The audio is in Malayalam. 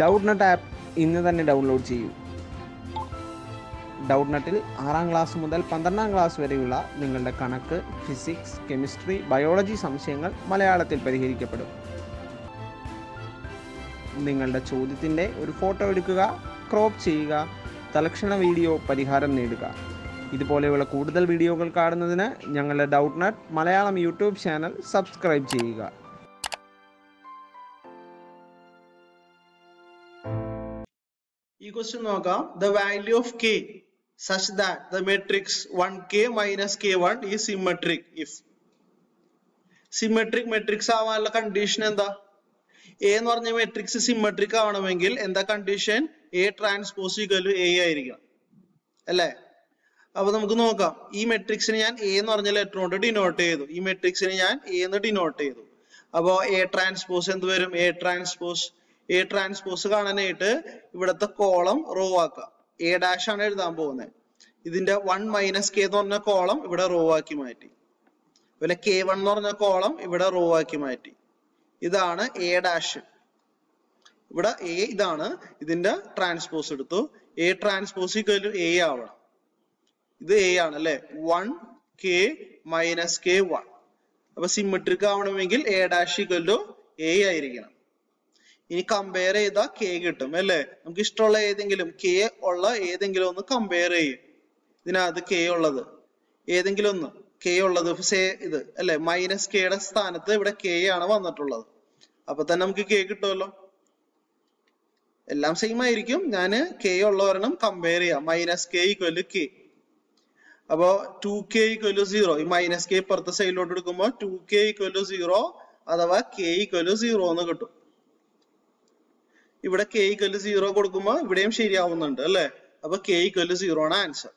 ഡൗട്ട് നട്ട് ആപ്പ് ഇന്ന് തന്നെ ഡൗൺലോഡ് ചെയ്യൂ. ഡൗട്ട് നട്ടിൽ ആറാം ക്ലാസ് മുതൽ പന്ത്രണ്ടാം ക്ലാസ് വരെയുള്ള നിങ്ങളുടെ കണക്ക് ഫിസിക്സ് കെമിസ്ട്രി ബയോളജി സംശയങ്ങൾ മലയാളത്തിൽ പരിഹരിക്കപ്പെടും. നിങ്ങളുടെ ചോദ്യത്തിന്റെ ഒരു ഫോട്ടോ എടുക്കുക ക്രോപ്പ് ചെയ്യുക തലക്ഷണ വീഡിയോ പരിഹാരം നേടുക. ഇതുപോലെയുള്ള കൂടുതൽ വീഡിയോകൾ കാണുന്നതിന് ഞങ്ങളുടെ Doubtnut Malayalam YouTube channel subscribe ചെയ്യുക. ഈ ക്വസ്റ്റ്യൻ നോക്കാം. The value of K such that the matrix one K minus K one ഈ സിമെട്രിക് ഇഫ് സിമെട്രിക് മെട്രിക്സ് ആവാനുള്ള കണ്ടീഷൻ എന്താ? എ എന്ന് പറഞ്ഞ മെട്രിക്സ് സിമെട്രിക് ആവണമെങ്കിൽ എന്താ condition A transpose equal A ആയിരിക്കണം. അല്ലേ? അപ്പൊ നമുക്ക് നോക്കാം. ഈ മെട്രിക്സിന് ഞാൻ എ എന്ന് പറഞ്ഞ ലെറ്റർ കൊണ്ട് ഡിനോട്ട് ചെയ്തു. ഈ മെട്രിക്സിന് ഞാൻ എ എന്ന് ഡിനോട്ട് ചെയ്തു. അപ്പോ എ ട്രാൻസ്പോസ് എന്ത് വരും? എ ട്രാൻസ്പോസ് എ ട്രാൻസ്പോസ് കാണാനായിട്ട് ഇവിടുത്തെ കോളം റോ ആക്കാം എ ഡാഷ് ആണ് എഴുതാൻ പോകുന്നത്. ഇതിന്റെ വൺ മൈനസ് കെ എന്ന് പറഞ്ഞ കോളം ഇവിടെ റോ ആക്കി മാറ്റി. അതുപോലെ കെ വൺ എന്ന് പറഞ്ഞ കോളം ഇവിടെ റോ ആക്കി മാറ്റി. ഇതാണ് എ ഡാഷ് ഇവിടെ എ ഇതാണ് ഇതിന്റെ ട്രാൻസ്പോസ് എടുത്തു. എ ട്രാൻസ്പോസ് ഇക്വൽ എ ആവണം. ഇത് എ ആണ് അല്ലെ? One K minus K one അപ്പൊ സിമ്മെട്രിക് ആവണമെങ്കിൽ A dash equal to A ആയിരിക്കണം. ഇനി കമ്പയർ ചെയ്താൽ കെ കിട്ടും അല്ലേ? നമുക്ക് ഇഷ്ടമുള്ള ഏതെങ്കിലും കെ ഉള്ള ഏതെങ്കിലും ഒന്ന് കമ്പയർ ചെയ്യും. ഇതിനകത്ത് കെ ഉള്ളത്. ഏതെങ്കിലും ഒന്ന് കെ ഉള്ളത് സേ ഇത് അല്ലെ? മൈനസ് കെയുടെ സ്ഥാനത്ത് ഇവിടെ കെ ആണ് വന്നിട്ടുള്ളത്. അപ്പൊ തന്നെ നമുക്ക് കെ കിട്ടുമല്ലോ. എല്ലാം സെയിം ആയിരിക്കും. ഞാൻ കെ ഉള്ള ഒരെണ്ണം കമ്പയർ ചെയ്യാം മൈനസ് കെ ഈക്വൽ കെ അപ്പോ ടു കെ ഈക്വൽ സീറോ ഈ മൈനസ് കെ പുറത്തെ സൈഡിലോട്ട് എടുക്കുമ്പോൾ ടു കെ ഈക്വൽ സീറോ അഥവാ കെ ഈക്വൽ സീറോ എന്ന് കിട്ടും. ഇവിടെ കെ ഇക്വൽ സീറോ കൊടുക്കുമ്പോൾ ഇവിടെയും ശരിയാവുന്നുണ്ട് അല്ലെ? അപ്പൊ കെ ഇക്വൽ സീറോ ആണ് ആൻസർ